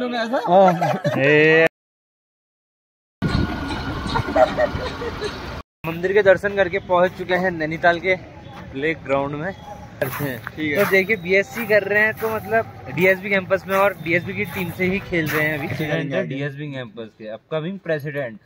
करूँगा ऐसा मंदिर के दर्शन करके पहुँच चुके हैं नैनीताल के प्ले ग्राउंड में। ठीक है। तो देखिए बीएससी कर रहे हैं तो मतलब डीएसबी कैंपस में और डीएसबी की टीम से ही खेल रहे हैं अभी। डीएसबी कैंपस के अपकमिंग प्रेसिडेंट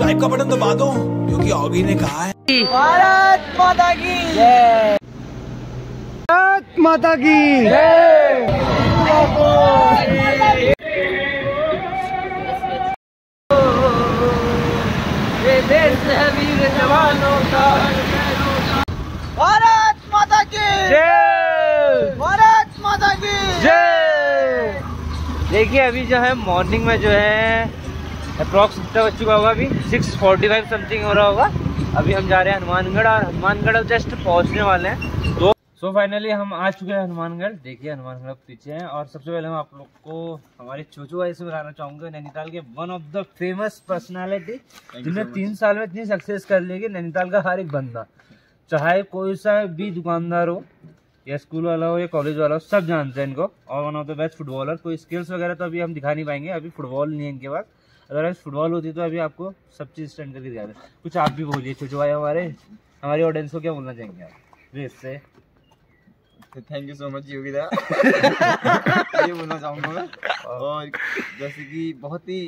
सब्सक्राइब का बटन दबा दो क्योंकि ऑगी ने कहा है। भारत माता की। माता की। भारत माता की। जय भारत माता की। जय देखिए अभी जो है मॉर्निंग में जो है अप्रॉक्स कितना बज चुका होगा अभी? सिक्स फोर्टी फाइव समथिंग हो रहा होगा। अभी हम जा रहे हैं हनुमानगढ़ और हनुमानगढ़ जस्ट पहुँचने वाले हैं। तो सो so फाइनली हम आ चुके हैं हनुमानगढ़। देखिए हनुमानगढ़ पीछे हैं और सबसे पहले हम आप लोग को हमारे चोचू भाई से मिलाना चाहूँगे। नैनीताल के one of the famous personality जिन्हें तीन साल में इतनी सक्सेस कर ली कि नैनीताल का हर एक बंदा चाहे कोई सा भी दुकानदार हो या स्कूल वाला हो या कॉलेज वाला हो सब जानते हैं इनको। और one of the best footballer कोई स्किल्स वगैरह तो अभी हम दिखा नहीं पाएँगे। अभी फुटबॉल नहीं है इनके पास। अगर फुटबॉल होती तो अभी आपको सब चीज़ स्टैंड करके दिखा दें कुछ आप भी बोलिए छोटो भाई हमारे हमारी ऑडियंस को क्या बोलना चाहेंगे आप? प्लीज़ से thank you so much Yogita ये बोलना चाहूँगा मैं। और जैसे कि बहुत ही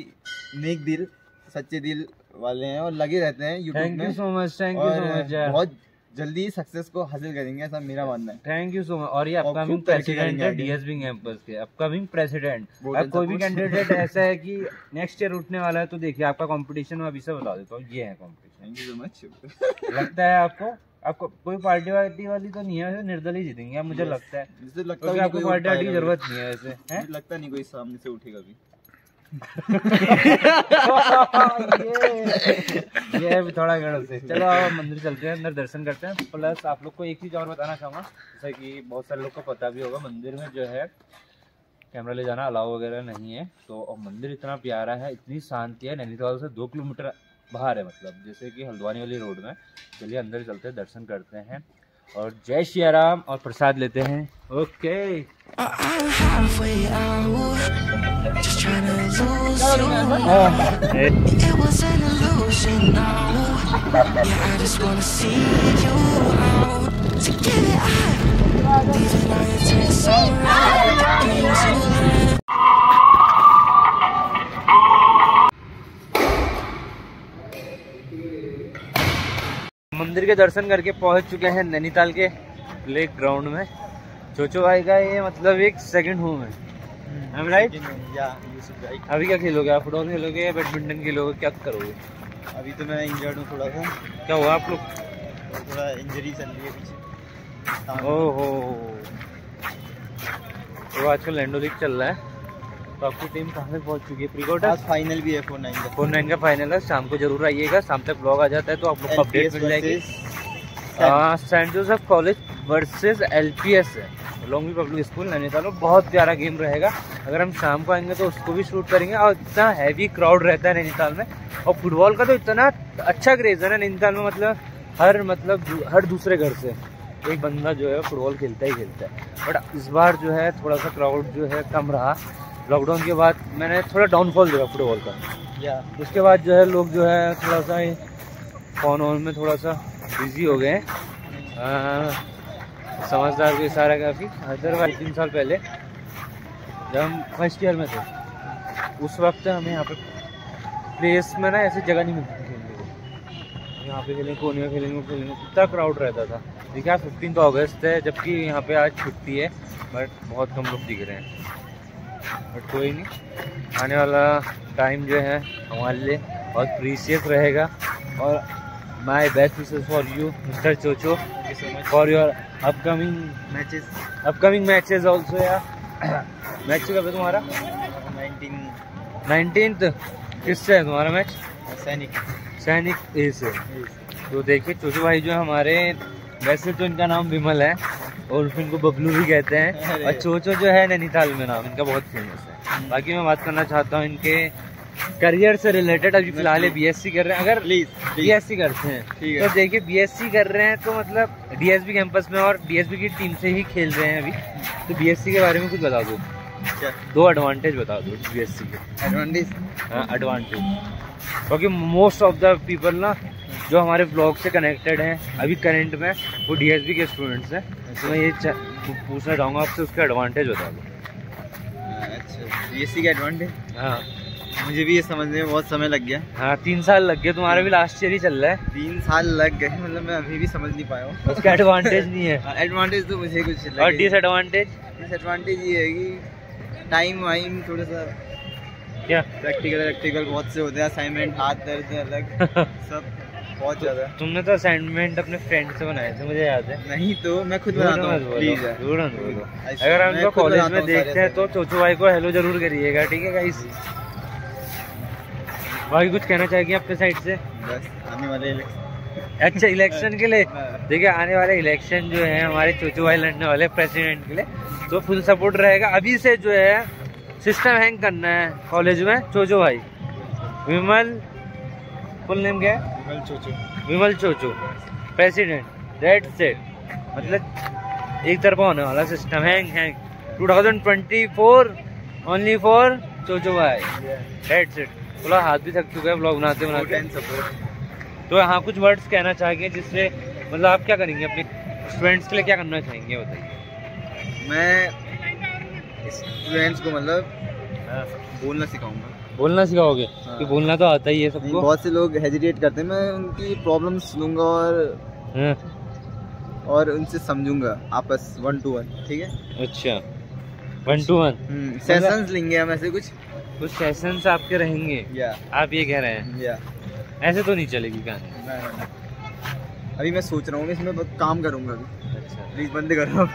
नेक दिल सच्चे दिल वाले हैं और लगे रहते हैं यूट्यूब थैंक यू में। So much thank you so much बहुत जल्दी सक्सेस को हासिल करेंगे ऐसा मेरा मानना है। थैंक यू सो मच और ये अपकमिंग प्रेसिडेंट है। डीएसबी कैंपस के अपकमिंग प्रेसिडेंट अब अच्छा कोई भी कैंडिडेट ऐसा है कि नेक्स्ट ईयर उठने वाला है तो देखिए आपका कंपटीशन मैं अभी से बता देता हूँ ये है competition thank you so much लगता है आपको? आपको कोई पार्टी वार्टी वाली तो नहीं है वैसे निर्दल ही जीतेंगे मुझे लगता है? मुझे लगता भी आपको पार्टी वार्टी की ज़रूरत नहीं है वैसे। हैं? मुझे लगता नहीं कोई सामने से उठेगा भी। ये ये भी थोड़ा गड़ल से। चलो अब मंदिर चलते हैं, अंदर दर्शन करते हैं। प्लस आप लोग को एक चीज़ और बताना चाहूँगा, जैसे कि बहुत सारे लोग को पता भी होगा, मंदिर में जो है कैमरा ले जाना अलाउ वगैरह नहीं है। तो और मंदिर इतना प्यारा है, इतनी शांति है, नैनीताल से दो किलोमीटर बाहर है मतलब। जैसे कि हल्द्वानी वाली रोड में। चलिए अंदर चलते हैं, दर्शन करते हैं। और जय श्री राम और प्रसाद लेते हैं। ओके। Okay. मंदिर के दर्शन करके पहुँच चुके हैं नैनीताल के प्ले ग्राउंड में। चोचो भाई का ये मतलब एक सेकंड होम है। I'm right? या अभी क्या खेलोगे आप? फुटबॉल खेलोगे या बैडमिंटन खेलोगे? क्या करोगे? अभी तो मैं इंजर्ड हूँ थोड़ा सा। क्या हुआ आप लोग? थोड़ा इंजरी चल रही है पीछे। ओहो। तो आजकल लैंडो लीग चल रहा है। तो आपकी टीम कहाँ पे पहुँच चुकी है? प्री क्वार्टर आज फाइनल भी है फोर नाइन का फोर नाइन का फाइनल है। शाम को ज़रूर आइएगा। शाम तक ब्लॉग आ जाता है तो आप लोग को अपडेट मिल जाएगी। Saint Joseph college versus LPS है। Long view public school Nainital में बहुत प्यारा गेम रहेगा। अगर हम शाम को आएँगे तो उसको भी शूट करेंगे। और इतना हैवी क्राउड रहता है नैनीताल में। और फुटबॉल का तो इतना अच्छा क्रेज है ना नैनीताल में मतलब हर मतलब हर दूसरे घर से। एक बंदा जो है फुटबॉल खेलता ही खेलता है। बट इस बार जो है थोड़ा सा क्राउड जो है कम रहा। लॉकडाउन के बाद मैंने थोड़ा डाउनफॉल देखा फुटबॉल का। या उसके बाद जो है लोग जो है थोड़ा सा फ़ोन वोन में थोड़ा सा बिज़ी हो गए हैं। समझदार को इशारा काफ़ी। अदरवाइज़ तीन साल पहले जब हम फ़र्स्ट ईयर में थे उस वक्त हमें यहाँ पर प्लेस में ना ऐसी जगह नहीं मिलती खेलने को। यहाँ पे खेलेंगे कोने में खेलेंगे खेलेंगे इतना क्राउड रहता था। देखिए फिफ्टीन अगस्त है जबकि यहाँ पे आज छुट्टी है बट बहुत कम लोग दिख रहे हैं। बट कोई नहीं। आने वाला टाइम जो है हमारे लिए बहुत प्रीसियस रहेगा। और my best wishes for you mister Chocho for your upcoming matches upcoming matches also या मैच कब है तुम्हारा? नाइनटीन नाइनटीन किससे है तुम्हारा मैच सैनिक। सैनिक ए से। तो देखिए चोचू भाई जो हमारे वैसे तो इनका नाम विमल है और इनको बबलू भी कहते हैं। और चोचो जो है नैनीताल में नाम इनका बहुत फ़ेमस है। बाकी मैं बात करना चाहता हूँ इनके करियर से रिलेटेड अभी फ़िलहाल बीएससी कर रहे हैं। अगर बीएससी करते हैं है। तो देखिए बीएससी कर रहे हैं तो मतलब डीएसबी कैंपस में और डीएसबी की टीम से ही खेल रहे हैं अभी। तो बीएससी के बारे में कुछ बता दो। दो एडवांटेज बता दो बीएससी के। एडवांटेज हाँ एडवांटेज क्योंकि मोस्ट ऑफ़ द पीपल ना जो हमारे ब्लॉग से कनेक्टेड हैं अभी करेंट में वो डीएसबी के स्टूडेंट्स हैं। तो मैं ये पूछना चाहूँगा आपसे उसका एडवांटेज बता दो। अच्छा बीएससी का एडवांटेज हाँ। मुझे भी ये समझने में बहुत समय लग गया। हाँ तीन साल लग गए तुम्हारा भी लास्ट ईयर ही चल रहा है। तीन साल लग गए मतलब मैं अभी भी समझ नहीं पाया हूँ। उसका एडवांटेज नहीं है। एडवांटेज तो मुझे कुछ और डिसएडवांटेज डिसएडवांटेज ये है कि टाइम वाइम थोड़ा सा क्या? प्रैक्टिकल प्रैक्टिकल बहुत से होते हैं असाइनमेंट हाथ दर्द अलग। सब। बहुत ज़्यादा। तुमने तो असाइनमेंट अपने फ्रेंड से बनाए थे मुझे याद है। नहीं तो मैं खुद बनाता हूँ प्लीज़ अगर मैं हमको कॉलेज में देखते हैं तो चोचू भाई को हेलो ज़रूर करिएगा ठीक है गाइस भाई कुछ कहना चाहेंगे आपके साइड से? बस आने वाले अच्छा इलेक्शन के लिए। हाँ। देखिए आने वाले इलेक्शन जो है हमारे चोचू भाई लड़ने वाले प्रेसिडेंट के लिए तो फुल सपोर्ट रहेगा। अभी से जो है सिस्टम हैंग करना है कॉलेज में चोचू भाई। विमल फुल नेम क्या है? Vimal Chochu. President that set मतलब एक तरफा होने वाला system hang hang 2024 only for Chochu भाई। दैट सेट बोला हाथ भी थक चुका है ब्लॉग बनाते बनाते। तो यहाँ कुछ वर्ड्स कहना चाहेंगे जिससे मतलब आप क्या करेंगे अपने स्टूडेंट्स के लिए क्या करना चाहेंगे बताइए। मैं स्टूडेंट्स को मतलब बोलना सिखाऊँगा। बोलना सिखाओगे? हाँ। कि बोलना तो आता ही है सबको। बहुत से लोग हेजिटेट करते हैं मैं उनकी प्रॉब्लम सुनूँगा और हाँ, और उनसे समझूँगा आपस वन टू वन ठीक है? अच्छा। वन टू वन सेशंस लेंगे हम ऐसे कुछ। कुछ सेशंस आपके रहेंगे? या आप ये कह रहे हैं? या ऐसे तो नहीं चलेगी कहानी। अभी मैं सोच रहा हूँ इसमें काम करूँगा अभी। अच्छा। प्लीज़ बंद करो।